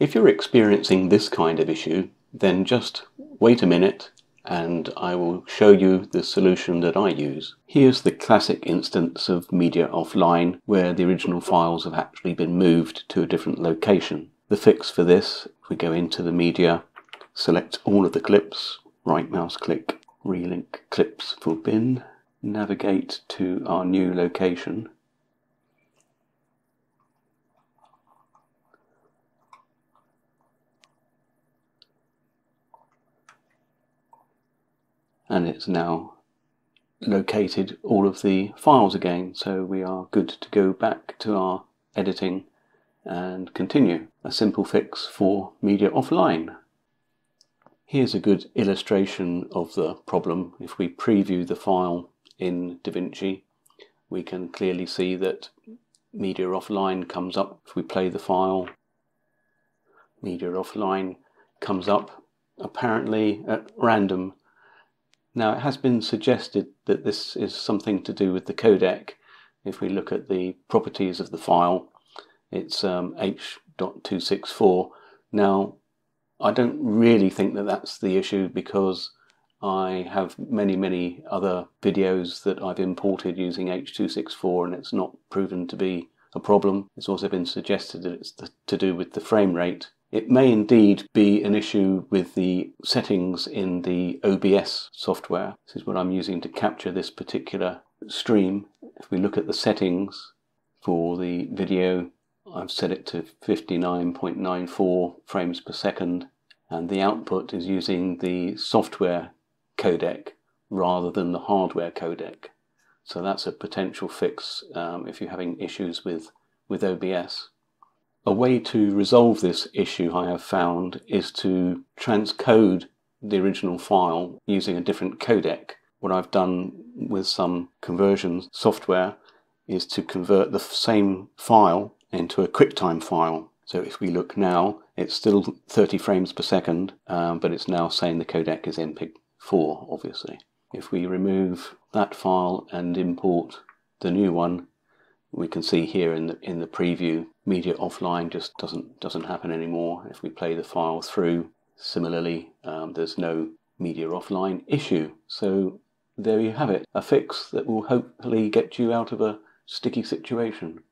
If you're experiencing this kind of issue, then just wait a minute and I will show you the solution that I use. Here's the classic instance of media offline where the original files have actually been moved to a different location. The fix for this, we go into the media, select all of the clips, right mouse click, relink clips for bin, navigate to our new location and it's now located all of the files again so we are good to go back to our editing and continue. A simple fix for media offline. Here's a good illustration of the problem. If we preview the file in DaVinci we can clearly see that media offline comes up. If we play the file media offline comes up apparently at random now it has been suggested that this is something to do with the codec. If we look at the properties of the file, it's um, H.264. Now I don't really think that that's the issue because I have many, many other videos that I've imported using H.264 and it's not proven to be a problem. It's also been suggested that it's to do with the frame rate it may indeed be an issue with the settings in the OBS software. This is what I'm using to capture this particular stream. If we look at the settings for the video, I've set it to 59.94 frames per second and the output is using the software codec rather than the hardware codec. So that's a potential fix um, if you're having issues with, with OBS. A way to resolve this issue I have found is to transcode the original file using a different codec. What I've done with some conversion software is to convert the same file into a QuickTime file. So if we look now, it's still 30 frames per second, um, but it's now saying the codec is MPEG-4, obviously. If we remove that file and import the new one, we can see here in the in the preview media offline just doesn't doesn't happen anymore. If we play the file through similarly um, there's no media offline issue. So there you have it a fix that will hopefully get you out of a sticky situation